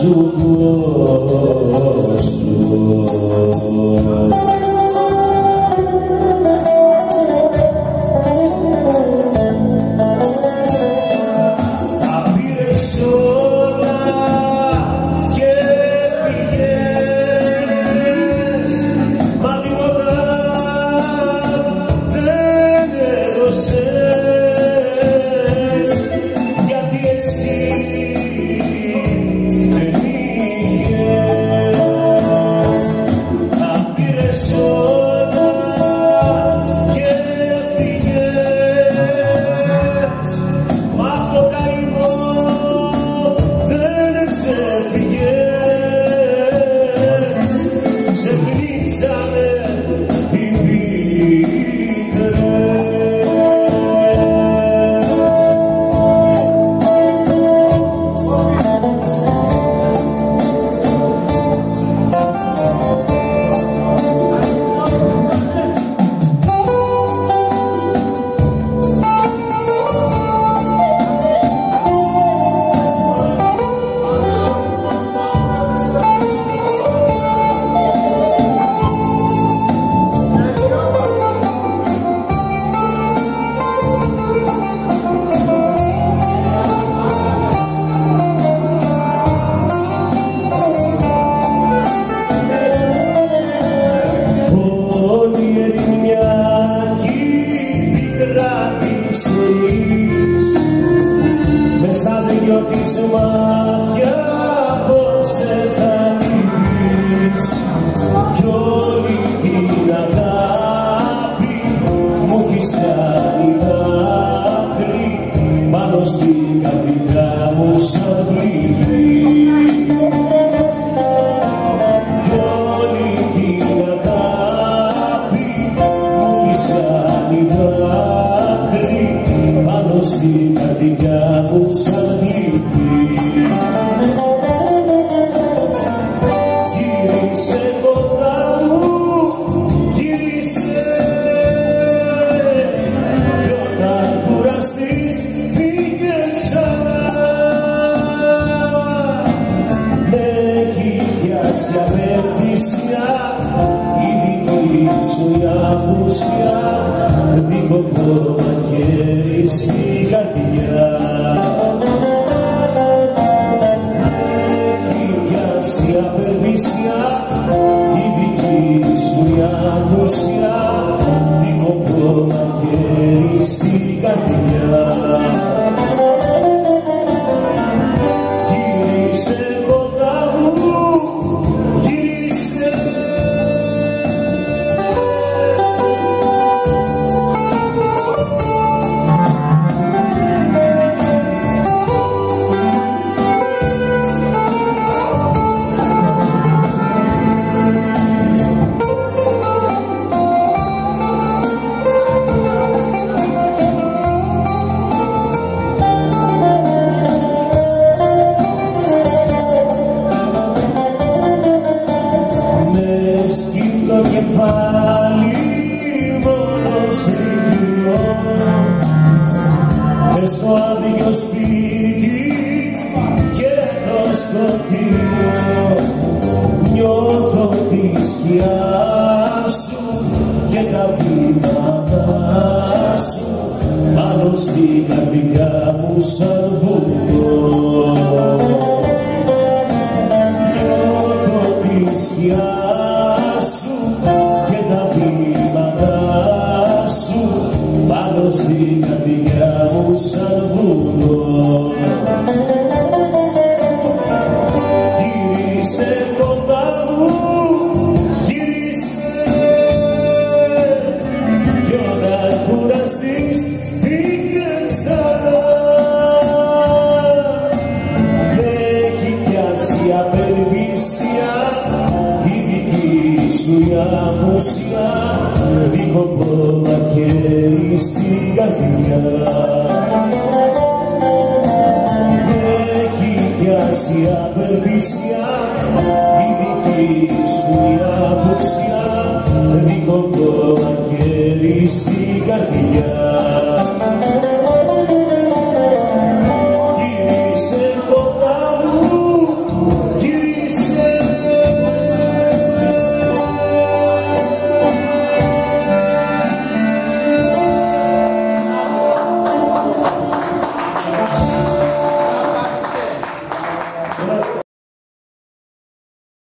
σου στην καρδιά μου σαν πληγή κι όλη την αγάπη μου έχεις κάνει δάκρυ πάνω στην καρδιά απουσιά δίχω κόμμα χέρι στην καρδιά το σκοτεινό νιώθω τη σκιά σου και τα βήματα σου. Πάνω στην καρδιά μου σαν βουνό δική σου η απουσία δίχω κόμμα χέρι στην καρδιά με έχει πιάσει απελπισιά η δική σου η αποψιά δικό το χέρι στην καρδιά